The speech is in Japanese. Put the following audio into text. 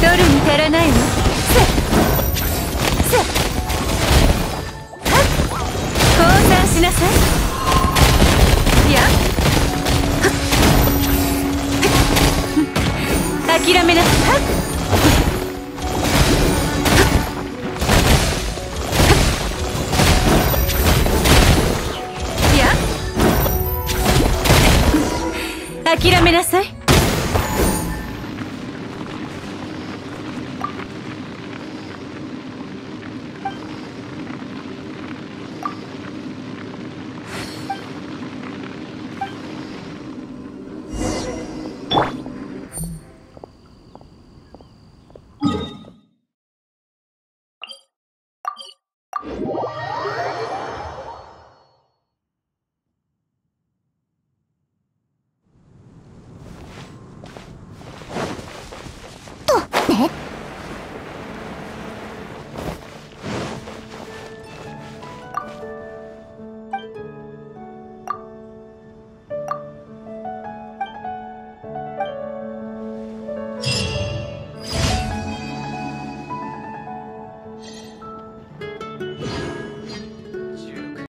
取るに足らないわなさいいや。諦めなさい。いや。諦めなさい。you